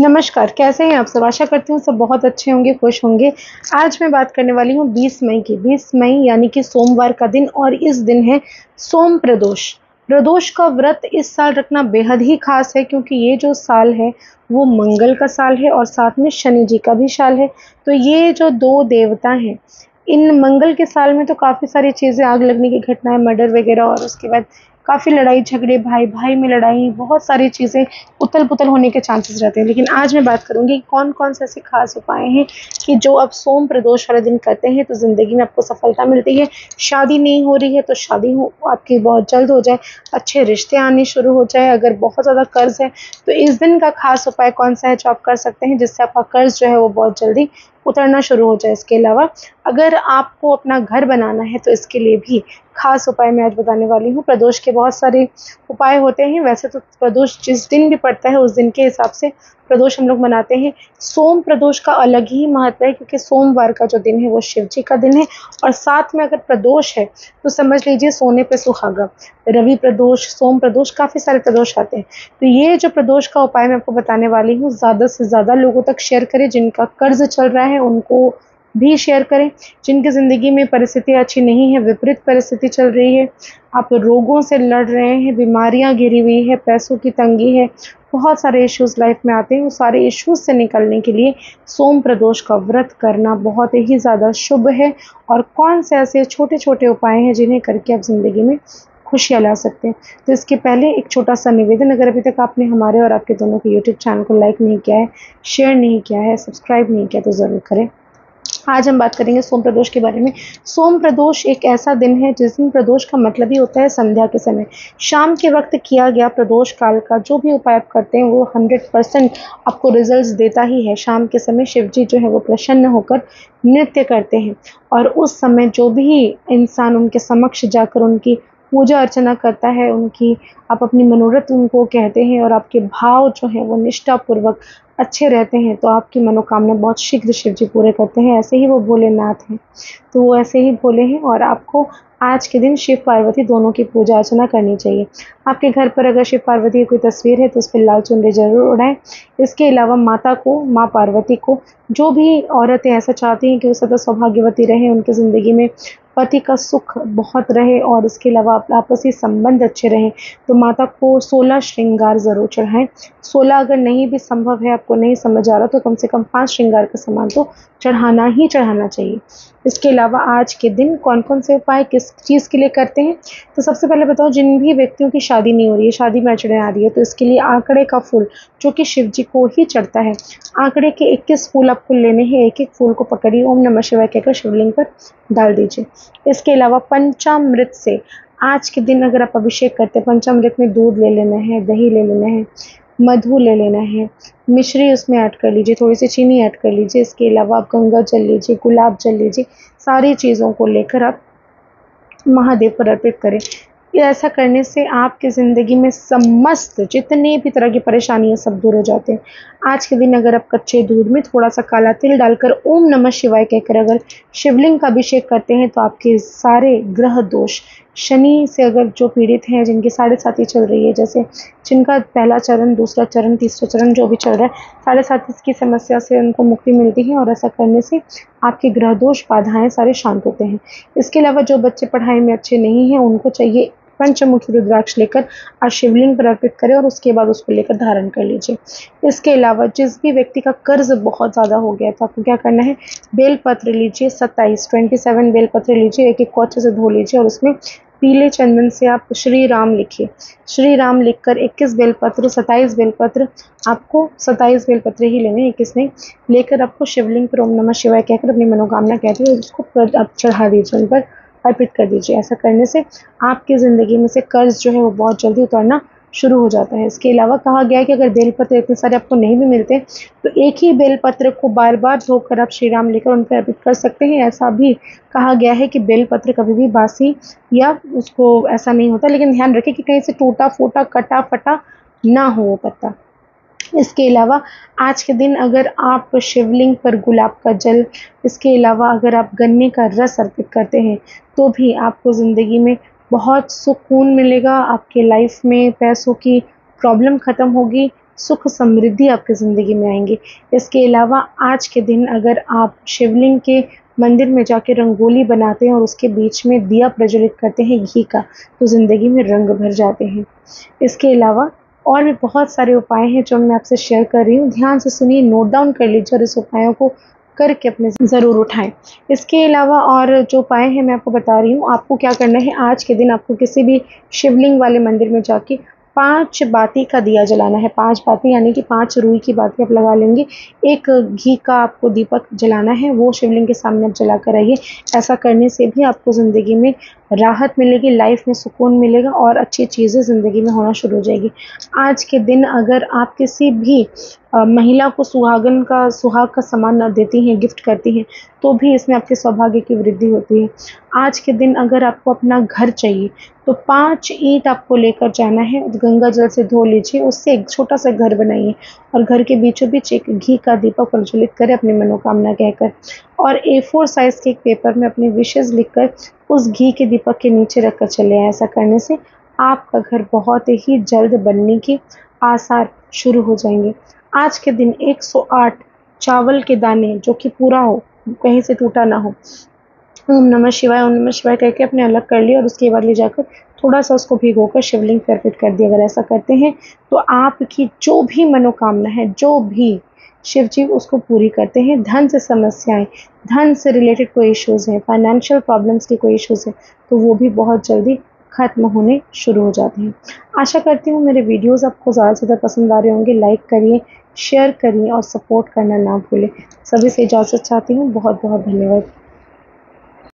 नमस्कार, कैसे हैं आप सब? आशा करती हूँ सब बहुत अच्छे होंगे, खुश होंगे। आज मैं बात करने वाली हूँ 20 मई की। 20 मई यानी कि सोमवार का दिन और इस दिन है सोम प्रदोष। प्रदोष का व्रत इस साल रखना बेहद ही खास है क्योंकि ये जो साल है, वो मंगल का साल है और साथ में शनि जी का भी साल है। तो ये जो दो देवता हैं, इन मंगल के साल में तो काफ़ी सारी चीज़ें, आग लगने की घटनाएँ, मर्डर वगैरह और उसके बाद काफ़ी लड़ाई झगड़े भाई भाई में लड़ाई, बहुत सारी चीज़ें उथल पुथल होने के चांसेस रहते हैं। लेकिन आज मैं बात करूँगी कौन कौन से ऐसे खास उपाय हैं कि जो आप सोम प्रदोष वाले दिन करते हैं तो ज़िंदगी में आपको सफलता मिलती है। शादी नहीं हो रही है तो शादी हो, आपकी बहुत जल्द हो जाए, अच्छे रिश्ते आने शुरू हो जाए, अगर बहुत ज़्यादा कर्ज है तो इस दिन का खास उपाय कौन सा है जो आप कर सकते हैं, जिससे आपका कर्ज जो है वो बहुत जल्दी उतरना शुरू हो जाए इसके अलावा। अगर आपको अपना घर बनाना है तो इसके लिए भी खास उपाय मैं आज बताने वाली हूँ। प्रदोष के बहुत सारे उपाय होते हैं। वैसे तो प्रदोष जिस दिन भी पड़ता है, उस दिन के हिसाब से प्रदोष हम लोग मनाते हैं। सोम प्रदोष का अलग ही महत्व है क्योंकि सोमवार का जो दिन है, वो शिव जी का दिन है। और साथ में अगर प्रदोष है तो समझ लीजिए सोने पे सुहागा। रवि प्रदोष, सोम प्रदोष, काफ़ी सारे प्रदोष आते हैं। तो ये जो प्रदोष का उपाय मैं आपको बताने वाली हूँ, ज़्यादा से ज़्यादा लोगों तक शेयर करें जिनका कर्ज चल रहा है। उनको भी शेयर करें। जिनकी ज़िंदगी में परिस्थिति अच्छी नहीं है, विपरीत परिस्थिति चल रही है। आप रोगों से लड़ रहे हैं, बीमारियाँ घिरी हुई है, पैसों की तंगी है। बहुत सारे इश्यूज़ लाइफ में आते हैं। उस सारे इश्यूज़ से निकलने के लिए सोम प्रदोष का व्रत करना बहुत ही ज़्यादा शुभ है। और कौन से ऐसे छोटे छोटे उपाय हैं जिन्हें करके आप ज़िंदगी में खुशियाँ ला सकते हैं। तो इसके पहले एक छोटा सा निवेदन, अगर अभी तक आपने हमारे और आपके दोनों के यूट्यूब चैनल को लाइक नहीं किया है शेयर नहीं किया है सब्सक्राइब नहीं किया तो ज़रूर करें। आज हम बात करेंगे सोम प्रदोष के बारे में। सोम प्रदोष एक ऐसा दिन है जिस दिन प्रदोष का मतलब ही होता है संध्या के समय। शाम के वक्त किया गया प्रदोष काल का जो भी उपाय आप करते हैं, वो हंड्रेड परसेंट आपको रिजल्ट्स देता ही है। शाम के समय शिव जी जो है, वो प्रसन्न होकर नृत्य करते हैं। और उस समय जो भी इंसान उनके समक्ष जाकर उनकी पूजा अर्चना करता है, उनकी, आप अपनी मनोरथ उनको कहते हैं और आपके भाव जो हैं वो निष्ठापूर्वक अच्छे रहते हैं तो आपकी मनोकामना बहुत शीघ्र शिव जी पूरे करते हैं, ऐसे ही वो भोलेनाथ हैं। तो वो ऐसे ही भोले हैं और आपको आज के दिन शिव पार्वती दोनों की पूजा अर्चना करनी चाहिए। आपके घर पर अगर शिव पार्वती की कोई तस्वीर है तो उस पर लाल चुनरी ज़रूर उड़ाएँ। इसके अलावा माता को, माँ पार्वती को, जो भी औरतें ऐसा चाहती हैं कि वो सदा सौभाग्यवती रहें, उनकी ज़िंदगी में पति का सुख बहुत रहे और इसके अलावा आपसी संबंध अच्छे रहें तो माता को सोलह श्रृंगार ज़रूर चढ़ाएँ। सोलह अगर नहीं भी संभव है, आपको नहीं समझ आ रहा तो कम से कम पाँच श्रृंगार का सामान तो चढ़ाना ही चढ़ाना चाहिए। इसके अलावा आज के दिन कौन कौन से उपाय किस चीज़ के लिए करते हैं? तो सबसे पहले बताओ जिन भी व्यक्तियों की शादी नहीं हो रही है, शादी में अड़चने आ रही है तो इसके लिए आंकड़े का फूल, जो कि शिव जी को ही चढ़ता है। आंकड़े के इक्कीस फूल आपको लेने हैं एक एक फूल को पकड़िए, ओम नमः शिवाय कहकर शिवलिंग पर डाल दीजिए। इसके अलावा पंचामृत से आज के दिन अगर आप अभिषेक करते हैं, पंचामृत में दूध ले लेना है, दही ले लेना है, मधु ले लेना है, मिश्री उसमें ऐड कर लीजिए, थोड़ी सी चीनी ऐड कर लीजिए, इसके अलावा आप गंगा जल लीजिए, गुलाब जल लीजिए, सारी चीज़ों को लेकर आप महादेव पर अर्पित करें। ऐसा करने से आपकी ज़िंदगी में समस्त जितने भी तरह की परेशानियाँ सब दूर हो जाते हैं। आज के दिन अगर आप कच्चे दूध में थोड़ा सा काला तिल डालकर ओम नमः शिवाय कहकर अगर शिवलिंग का अभिषेक करते हैं तो आपके सारे ग्रह दोष शनि से अगर जो पीड़ित हैं, जिनकी साढ़े साथी चल रही है, जैसे जिनका पहला चरण, दूसरा चरण, तीसरा चरण जो भी चल रहा है साढ़े साथी की समस्या से उनको मुक्ति मिलती है और ऐसा करने से आपके ग्रह दोष, बाधाएँ सारे शांत होते हैं। इसके अलावा जो बच्चे पढ़ाई में अच्छे नहीं हैं, उनको चाहिए पंचमुखी रुद्राक्ष लेकर आप शिवलिंग पर अर्पित करें और उसके बाद उसको लेकर धारण कर लीजिए। इसके अलावा जिस भी व्यक्ति का कर्ज बहुत ज़्यादा हो गया तो आपको क्या करना है? बेलपत्र लीजिए, सत्ताईस ट्वेंटी सेवन बेलपत्र लीजिए एक एक को से धो लीजिए और उसमें पीले चंदन से आप श्री राम लिखिए। श्री राम लिखकर 21 बेलपत्र 27 बेलपत्र, आपको 27 बेलपत्र ही लेने इक्कीस नहीं। लेकर आपको शिवलिंग पर ओम नमः शिवाय कहकर अपनी मनोकामना कहते हैं उसको आप चढ़ा दीजिए उन पर। अर्पित कर दीजिए। ऐसा करने से आपकी ज़िंदगी में से कर्ज जो है वो बहुत जल्दी उतरना शुरू हो जाता है। इसके अलावा कहा गया है कि अगर बेलपत्र इतने सारे आपको नहीं भी मिलते तो एक ही बेलपत्र को बार बार धोकर आप श्री राम लेकर उन पर अर्पित कर सकते हैं। ऐसा भी कहा गया है कि बेलपत्र कभी भी बासी या उसको ऐसा नहीं होता, लेकिन ध्यान रखें कि कहीं से टूटा फूटा कटा फटा ना हो पत्ता। इसके अलावा आज के दिन अगर आप शिवलिंग पर गुलाब का जल, इसके अलावा अगर आप गन्ने का रस अर्पित करते हैं तो भी आपको ज़िंदगी में बहुत सुकून मिलेगा। आपके लाइफ में पैसों की प्रॉब्लम ख़त्म होगी, सुख समृद्धि आपकी ज़िंदगी में आएँगी। इसके अलावा आज के दिन अगर आप शिवलिंग के मंदिर में जाके रंगोली बनाते हैं और उसके बीच में दिया प्रज्वलित करते हैं घी का तो ज़िंदगी में रंग भर जाते हैं। इसके अलावा और भी बहुत सारे उपाय हैं जो मैं आपसे शेयर कर रही हूँ। ध्यान से सुनिए नोट डाउन कर लीजिए और इस उपायों को करके अपने ज़रूर उठाएँ। इसके अलावा और जो उपाय हैं मैं आपको बता रही हूँ, आपको क्या करना है? आज के दिन आपको किसी भी शिवलिंग वाले मंदिर में जाके पाँच बाती का दिया जलाना है। पाँच बाती यानी कि पाँच रुई की बाती आप लगा लेंगे। एक घी का आपको दीपक जलाना है, वो शिवलिंग के सामने आप जला कर आइए। ऐसा करने से भी आपको ज़िंदगी में राहत मिलेगी लाइफ में सुकून मिलेगा और अच्छी चीज़ें ज़िंदगी में होना शुरू हो जाएगी। आज के दिन अगर आप किसी भी महिला को सुहागन का, सुहाग का सामान न देती हैं गिफ्ट करती हैं तो भी इसमें आपके सौभाग्य की वृद्धि होती है। आज के दिन अगर आपको अपना घर चाहिए तो पाँच ईंट आपको लेकर जाना है, गंगा जल से धो लीजिए, उससे एक छोटा सा घर बनाइए और घर के बीचों बीच एक घी का दीपक प्रज्वलित करें अपनी मनोकामना कहकर और ए फोर साइज़ के एक पेपर में अपनी विशेष लिखकर उस घी के दीपक के नीचे रखकर चले आए ऐसा करने से आपका घर बहुत ही जल्द बनने के आसार शुरू हो जाएँगे। आज के दिन 108 चावल के दाने जो कि पूरा हो, कहीं से टूटा ना हो, ओम नमः शिवाय, ओम नमः शिवाय करके अपने अलग कर लिया और उसके बाद ले जाकर थोड़ा सा उसको भिगोकर शिवलिंग पर अर्पित कर दिया। अगर ऐसा करते हैं तो आपकी जो भी मनोकामना है, जो भी शिव जी उसको पूरी करते हैं। धन से समस्याएँ, धन से रिलेटेड कोई इश्यूज़ हैं फाइनेंशियल प्रॉब्लम्स के कोई इश्यूज़ हैं तो वो भी बहुत जल्दी ख़त्म होने शुरू हो जाते हैं। आशा करती हूँ मेरे वीडियोस आपको ज़्यादा से ज़्यादा पसंद आ रहे होंगे। लाइक करिए शेयर करिए और सपोर्ट करना ना भूलें। सभी से इजाज़त चाहती हूँ। बहुत बहुत धन्यवाद।